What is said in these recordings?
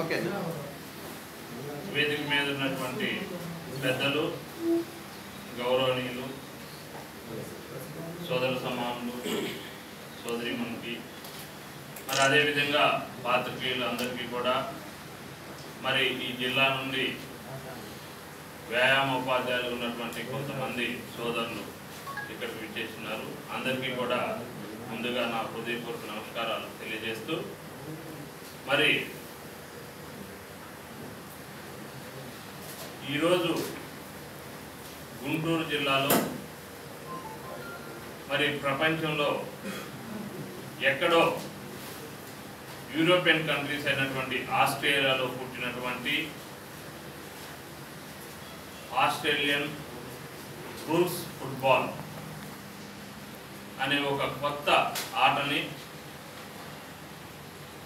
Okay. వేదిక మీద ఉన్నటువంటి పెద్దలు గౌరవనీయులు సోదర సమానులు సోదరిమణికి మరి అదేవిధంగా పాత్రికేయులు అందరికీ కూడా మరి ఈ జిల్లా నుండి వ్యాయామ ఉపాధ్యాయులు ఉన్నటువంటి కొంతమంది సోదరులు ఇక్కడికి విచ్చేస్తున్నారు. అందరికీ కూడా ముందుగా నా హృదయపూర్వక నమస్కారాలు తెలియజేస్తూ మరి ఈరోజు గుంటూరు జిల్లాలో మరి ప్రపంచంలో ఎక్కడో యూరోపియన్ కంట్రీస్ అయినటువంటి ఆస్ట్రేలియాలో పుట్టినటువంటి ఆస్ట్రేలియన్ రూల్స్ ఫుట్బాల్ అనే ఒక కొత్త ఆటని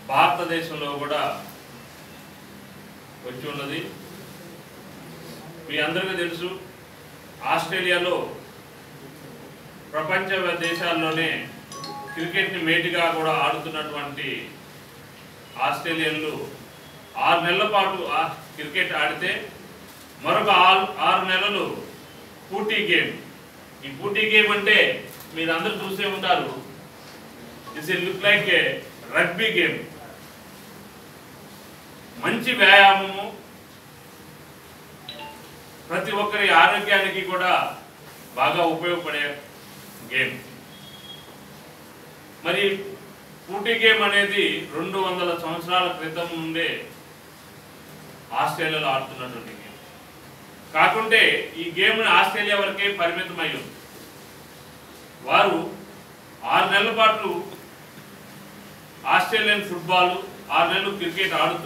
భారతదేశంలో కూడా వచ్చి ఉన్నది. మీ అందరికీ తెలుసు ఆస్ట్రేలియాలో ప్రపంచ దేశాల్లోనే క్రికెట్ని మేటిగా కూడా ఆడుతున్నటువంటి ఆస్ట్రేలియన్లు ఆరు నెలల పాటు ఆ క్రికెట్ ఆడితే మరొక ఆరు ఆరు నెలలు పూటీ గేమ్. ఈ పూటీ గేమ్ అంటే మీరు అందరూ చూసే ఉంటారు. Is look like a rugby game మంచి వ్యాయామము ప్రతి ఒక్కరి ఆరోగ్యానికి కూడా బాగా ఉపయోగపడే గేమ్. మరి పూటీ గేమ్ అనేది రెండు వందల సంవత్సరాల క్రితం నుండే ఆస్ట్రేలియాలో ఆడుతున్నటువంటి గేమ్. కాకుంటే ఈ గేమ్ని ఆస్ట్రేలియా వరకే పరిమితం ఉంది. వారు ఆరు నెలల పాటు ఆస్ట్రేలియన్ ఫుట్బాల్ ఆరు నెలలు క్రికెట్ ఆడుతూ